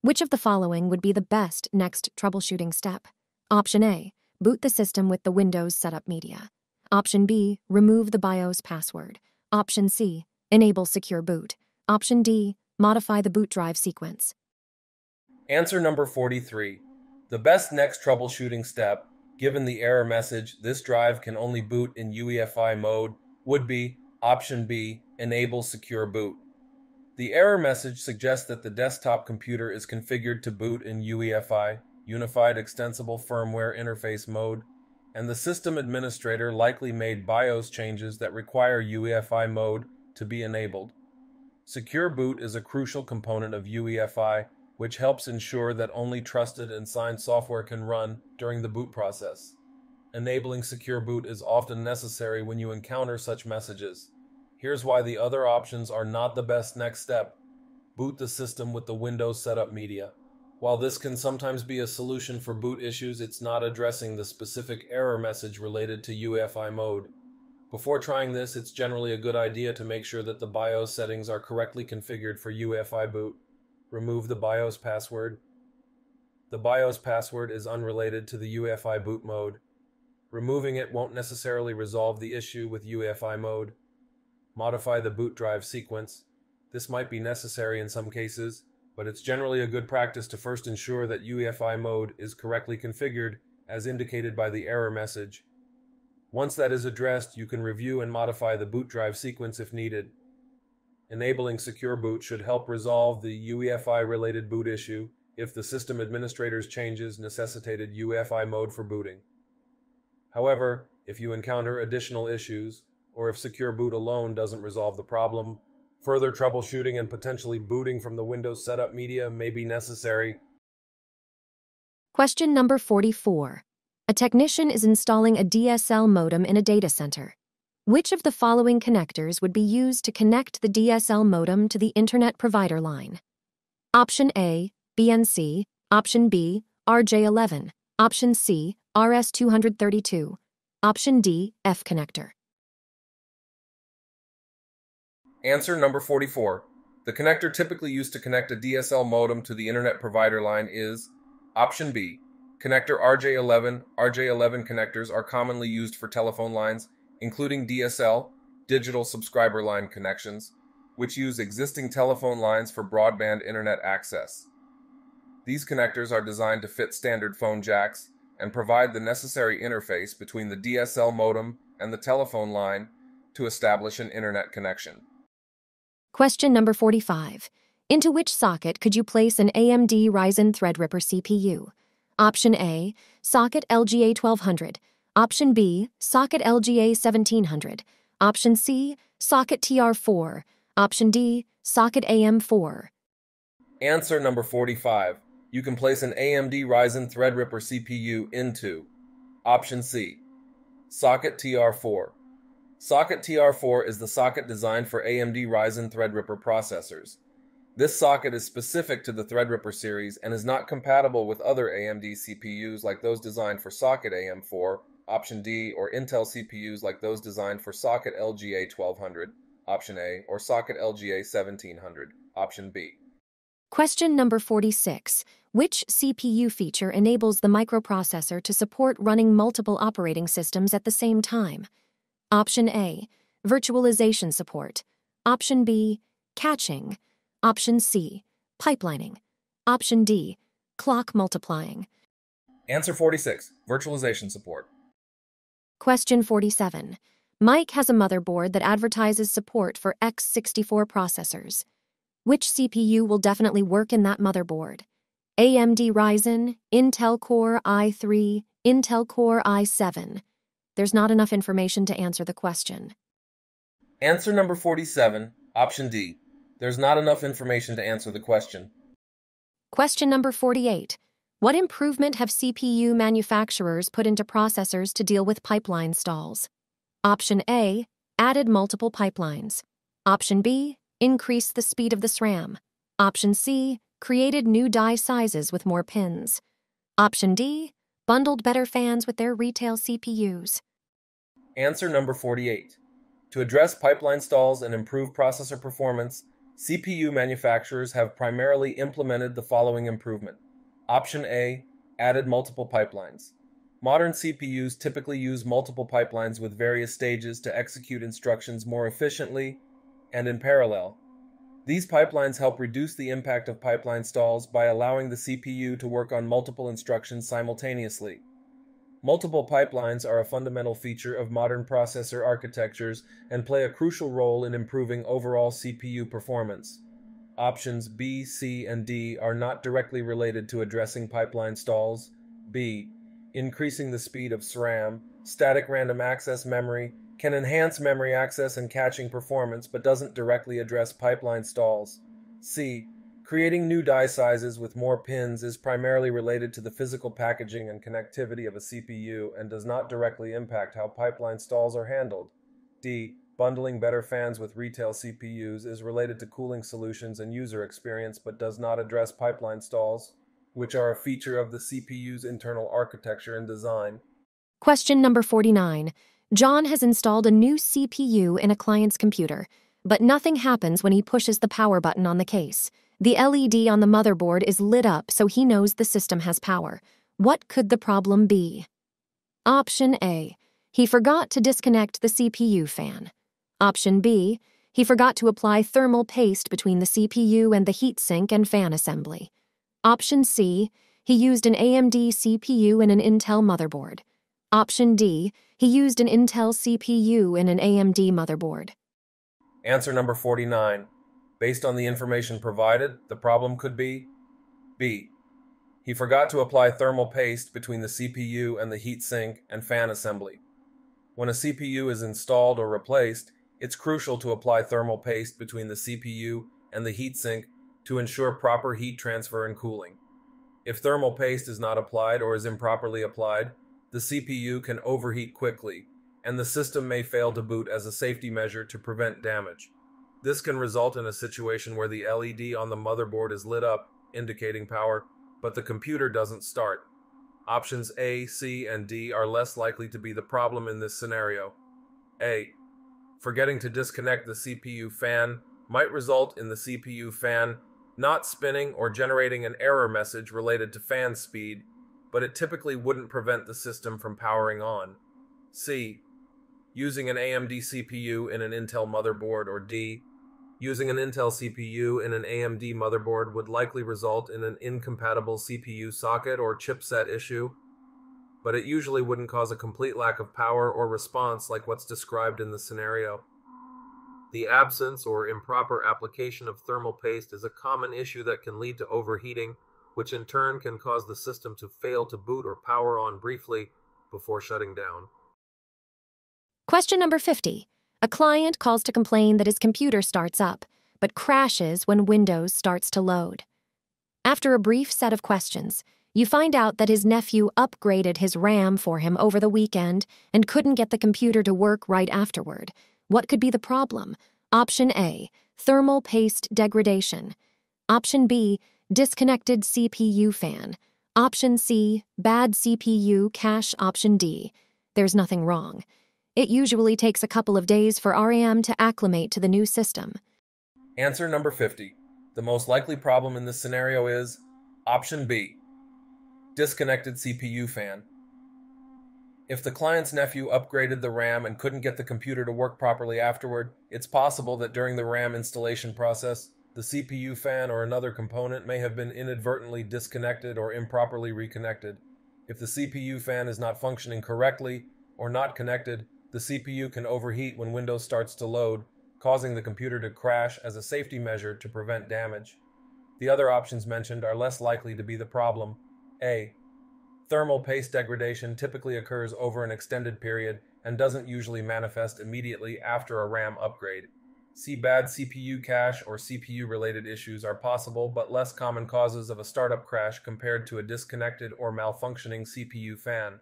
Speaker 1: Which of the following would be the best next troubleshooting step? Option A Boot the system with the Windows setup media. Option B, remove the BIOS password. Option C, enable secure boot. Option D, modify the boot drive sequence.
Speaker 2: Answer number 43. The best next troubleshooting step, given the error message this drive can only boot in UEFI mode, would be option B, enable secure boot. The error message suggests that the desktop computer is configured to boot in UEFI, Unified Extensible Firmware Interface mode, and the system administrator likely made BIOS changes that require UEFI mode to be enabled. Secure boot is a crucial component of UEFI, which helps ensure that only trusted and signed software can run during the boot process. Enabling secure boot is often necessary when you encounter such messages. Here's why the other options are not the best next step. Boot the system with the Windows setup media. While this can sometimes be a solution for boot issues, it's not addressing the specific error message related to UEFI mode. Before trying this, it's generally a good idea to make sure that the BIOS settings are correctly configured for UEFI boot. Remove the BIOS password. The BIOS password is unrelated to the UEFI boot mode. Removing it won't necessarily resolve the issue with UEFI mode. Modify the boot drive sequence. This might be necessary in some cases, but it's generally a good practice to first ensure that UEFI mode is correctly configured as indicated by the error message. Once that is addressed, you can review and modify the boot drive sequence if needed. Enabling secure boot should help resolve the UEFI related boot issue if the system administrator's changes necessitated UEFI mode for booting. However, if you encounter additional issues, or if secure boot alone doesn't resolve the problem, Further troubleshooting and potentially booting from the Windows setup media may be necessary.
Speaker 1: Question number 44. A technician is installing a DSL modem in a data center. Which of the following connectors would be used to connect the DSL modem to the Internet provider line? Option A, BNC. Option B, RJ11. Option C, RS232. Option D, F connector.
Speaker 2: Answer number 44. The connector typically used to connect a DSL modem to the internet provider line is Option B. Connector RJ11. RJ11 connectors are commonly used for telephone lines, including DSL, digital subscriber line connections. which use existing telephone lines for broadband internet access. These connectors are designed to fit standard phone jacks and provide the necessary interface between the DSL modem and the telephone line to establish an internet connection.
Speaker 1: Question number 45. Into which socket could you place an AMD Ryzen Threadripper CPU? Option A, socket LGA 1200. Option B, socket LGA 1700. Option C, socket TR4. Option D, socket AM4.
Speaker 2: Answer number 45. You can place an AMD Ryzen Threadripper CPU into Option C, socket TR4. Socket TR4 is the socket designed for AMD Ryzen Threadripper processors. This socket is specific to the Threadripper series and is not compatible with other AMD CPUs like those designed for socket AM4, option D, or Intel CPUs like those designed for socket LGA 1200, option A, or socket LGA 1700, option B.
Speaker 1: Question number 46. Which CPU feature enables the microprocessor to support running multiple operating systems at the same time? Option A, virtualization support. Option B, caching. Option C, pipelining. Option D, clock multiplying.
Speaker 2: Answer 46 Virtualization support.
Speaker 1: Question 47. Mike has a motherboard that advertises support for x64 processors. Which CPU will definitely work in that motherboard? AMD Ryzen, Intel Core i3, Intel Core i7. There's not enough information to answer the question.
Speaker 2: Answer number 47, option D. There's not enough information to answer the question.
Speaker 1: Question number 48. What improvement have CPU manufacturers put into processors to deal with pipeline stalls? Option A, added multiple pipelines. Option B, increased the speed of the SRAM. Option C, created new die sizes with more pins. Option D, bundled better fans with their retail CPUs.
Speaker 2: Answer number 48. To address pipeline stalls and improve processor performance, CPU manufacturers have primarily implemented the following improvement. Option A added multiple pipelines. Modern CPUs typically use multiple pipelines with various stages to execute instructions more efficiently and in parallel. These pipelines help reduce the impact of pipeline stalls by allowing the CPU to work on multiple instructions simultaneously. Multiple pipelines are a fundamental feature of modern processor architectures and play a crucial role in improving overall CPU performance. Options B, C, and D are not directly related to addressing pipeline stalls. B. Increasing the speed of SRAM, static random access memory, can enhance memory access and caching performance but doesn't directly address pipeline stalls. C. Creating new die sizes with more pins is primarily related to the physical packaging and connectivity of a CPU and does not directly impact how pipeline stalls are handled. D. Bundling better fans with retail CPUs is related to cooling solutions and user experience but does not address pipeline stalls, which are a feature of the CPU's internal architecture and design.
Speaker 1: Question number 49. John has installed a new CPU in a client's computer, but nothing happens when he pushes the power button on the case. The LED on the motherboard is lit up so he knows the system has power. What could the problem be? Option A. He forgot to disconnect the CPU fan. Option B. He forgot to apply thermal paste between the CPU and the heatsink and fan assembly. Option C. He used an AMD CPU in an Intel motherboard. Option D. He used an Intel CPU in an AMD motherboard.
Speaker 2: Answer number 49. Based on the information provided, the problem could be B. He forgot to apply thermal paste between the CPU and the heatsink and fan assembly. When a CPU is installed or replaced, it's crucial to apply thermal paste between the CPU and the heatsink to ensure proper heat transfer and cooling. If thermal paste is not applied or is improperly applied, the CPU can overheat quickly, and the system may fail to boot as a safety measure to prevent damage. This can result in a situation where the LED on the motherboard is lit up, indicating power, but the computer doesn't start. Options A, C, and D are less likely to be the problem in this scenario. A. Forgetting to disconnect the CPU fan might result in the CPU fan not spinning or generating an error message related to fan speed, but it typically wouldn't prevent the system from powering on. C. Using an AMD CPU in an Intel motherboard, or D, Using an Intel CPU in an AMD motherboard would likely result in an incompatible CPU socket or chipset issue, but it usually wouldn't cause a complete lack of power or response like what's described in the scenario. The absence or improper application of thermal paste is a common issue that can lead to overheating, which in turn can cause the system to fail to boot or power on briefly before shutting down.
Speaker 1: Question number 50. A client calls to complain that his computer starts up, but crashes when Windows starts to load. After a brief set of questions, you find out that his nephew upgraded his RAM for him over the weekend and couldn't get the computer to work right afterward. What could be the problem? Option A thermal paste degradation. Option B disconnected CPU fan. Option C bad CPU cache. Option D there's nothing wrong. It usually takes a couple of days for RAM to acclimate to the new system.
Speaker 2: Answer number 50. The most likely problem in this scenario is option B disconnected CPU fan. If the client's nephew upgraded the RAM and couldn't get the computer to work properly afterward, it's possible that during the RAM installation process, the CPU fan or another component may have been inadvertently disconnected or improperly reconnected. If the CPU fan is not functioning correctly or not connected, the CPU can overheat when Windows starts to load, causing the computer to crash as a safety measure to prevent damage. The other options mentioned are less likely to be the problem. A. Thermal paste degradation typically occurs over an extended period and doesn't usually manifest immediately after a RAM upgrade. See bad CPU cache or CPU related issues are possible but less common causes of a startup crash compared to a disconnected or malfunctioning CPU fan.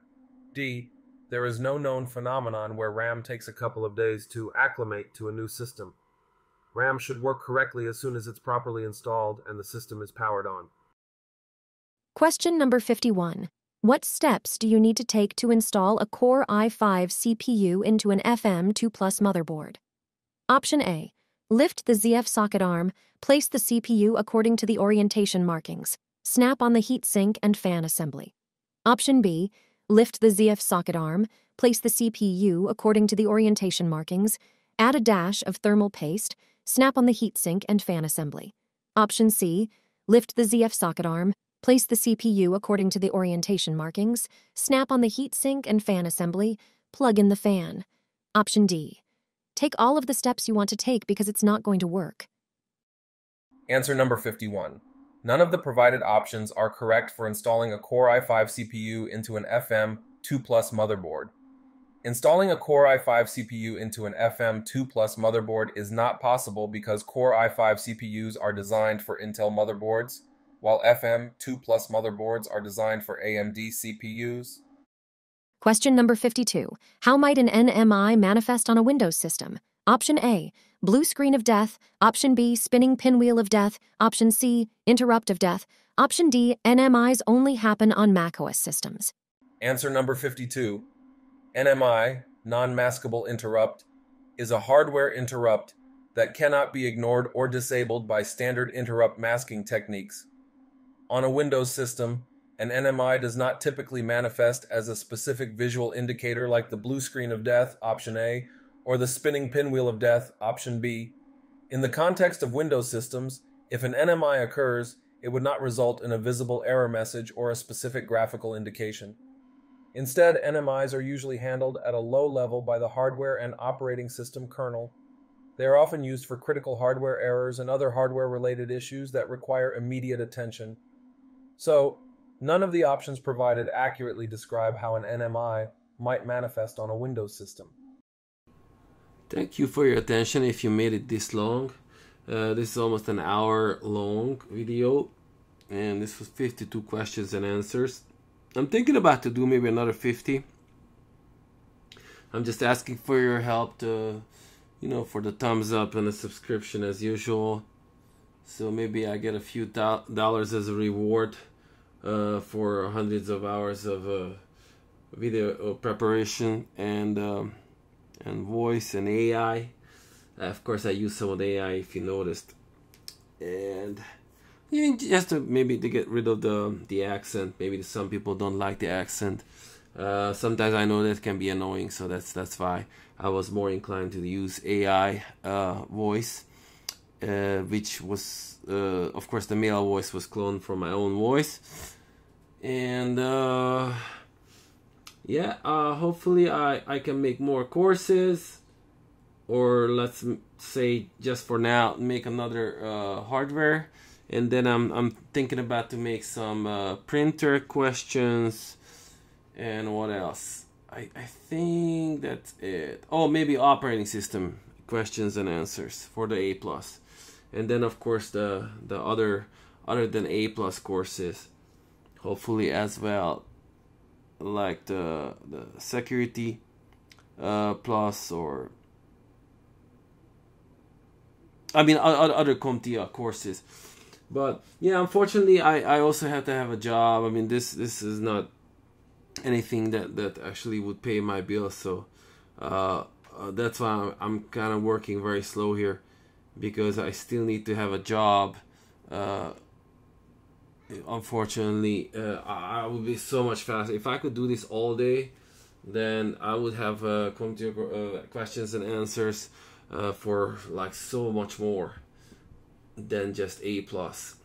Speaker 2: D. There is no known phenomenon where RAM takes a couple of days to acclimate to a new system. RAM should work correctly as soon as it's properly installed and the system is powered on.
Speaker 1: Question number 51. What steps do you need to take to install a Core i5 CPU into an FM2 Plus motherboard? Option A. Lift the ZIF socket arm, place the CPU according to the orientation markings, snap on the heatsink and fan assembly. Option B. Lift the ZIF socket arm, place the CPU according to the orientation markings, add a dash of thermal paste, snap on the heatsink and fan assembly. Option C. Lift the ZIF socket arm, Place the CPU according to the orientation markings, snap on the heatsink and fan assembly, plug in the fan. Option D. Take all of the steps you want to take because it's not going to work.
Speaker 2: Answer number 51. None of the provided options are correct for installing a Core i5 CPU into an FM 2 Plus motherboard. Installing a Core i5 CPU into an FM 2 Plus motherboard is not possible because Core i5 CPUs are designed for Intel motherboards while FM 2 Plus motherboards are designed for AMD CPUs?
Speaker 1: Question number 52. How might an NMI manifest on a Windows system? Option A, blue screen of death. Option B, spinning pinwheel of death. Option C, interrupt of death. Option D, NMIs only happen on macOS systems.
Speaker 2: Answer number 52. NMI, non maskable interrupt, is a hardware interrupt that cannot be ignored or disabled by standard interrupt masking techniques. On a Windows system, an NMI does not typically manifest as a specific visual indicator like the blue screen of death, option A, or the spinning pinwheel of death, option B. In the context of Windows systems, if an NMI occurs, it would not result in a visible error message or a specific graphical indication. Instead, NMIs are usually handled at a low level by the hardware and operating system kernel. They are often used for critical hardware errors and other hardware related issues that require immediate attention. So, none of the options provided accurately describe how an NMI might manifest on a Windows system.
Speaker 3: Thank you for your attention if you made it this long. Uh, this is almost an hour long video, and this was 52 questions and answers. I'm thinking about to do maybe another 50. I'm just asking for your help to, you know, for the thumbs up and the subscription as usual. So maybe I get a few do- dollars as a reward uh, for hundreds of hours of uh, video preparation and um, and voice and AI. Uh, of course, I use some of the AI if you noticed, and yeah, just to maybe to get rid of the the accent. Maybe some people don't like the accent. Uh, sometimes I know that can be annoying, so that's that's why I was more inclined to use AI uh, voice uh, which was, uh, of course, the male voice was cloned from my own voice. And uh, yeah, uh, hopefully I, I can make more courses, or let's say just for now make another uh, hardware. And then I'm I'm thinking about to make some uh, printer questions, and what else? I, I think that's it. Oh, maybe operating system questions and answers for the A plus, and then of course the the other other than A plus courses, hopefully as well, like the the security uh, plus or I mean other CompTIA courses. But yeah, unfortunately, I, I also have to have a job. I mean, this this is not anything that that actually would pay my bills. So uh, uh, that's why I'm, I'm kind of working very slow here because I still need to have a job. Uh, unfortunately, uh, I, would be so much faster if I could do this all day. Then I would have uh, come to uh, questions and answers uh, for like so much more than just A plus.